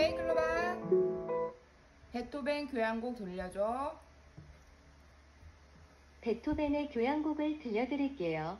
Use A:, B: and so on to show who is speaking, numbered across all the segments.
A: 헤이 클로바 베토벤 교향곡 돌려줘.
B: 베토벤의 교향곡을 들려드릴게요.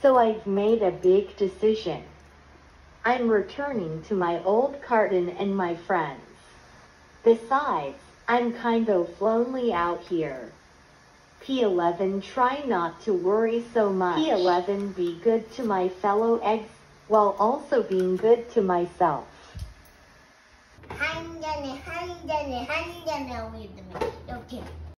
C: So I've made a big decision. I'm returning to my old garden and my friends. Besides, I'm kind of lonely out here. P11 try not to worry so much. P11 be good to my fellow eggs while also being good to myself.
D: 한 잔에 한 잔에 한 잔에 오이드면 이렇게